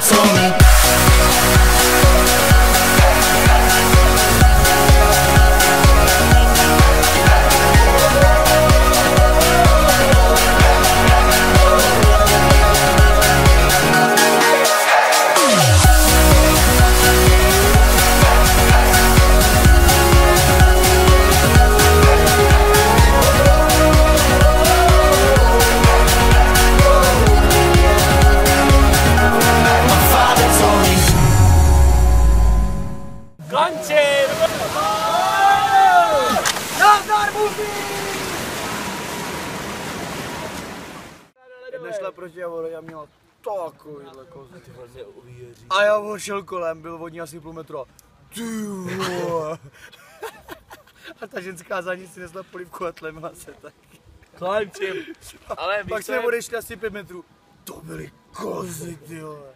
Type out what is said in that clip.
told me Jedna šla proti Javoru a měla takovýhle kozy. A já šel kolem, byl vodní asi půl metru. a Ty. A ta ženská za ní si nesla polivku a tlemila se tak. Končím. Ale Pak jsme odešli asi pět metrů. To byly kozy, ty vole.